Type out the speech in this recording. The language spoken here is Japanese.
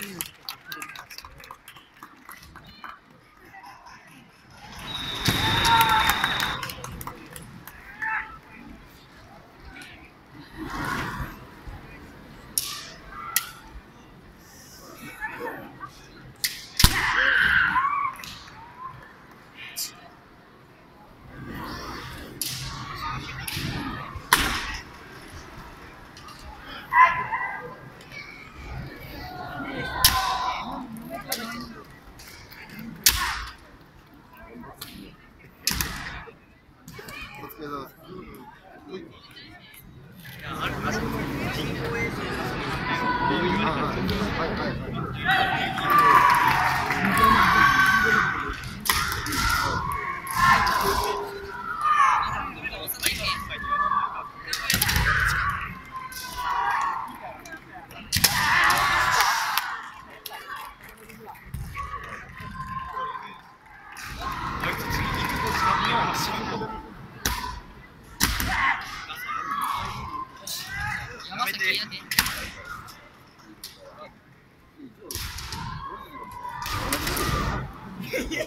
Mm. けど、うん、あるある人工衛星のはいはいはい。あいつ次に行くとしたら、Yeah.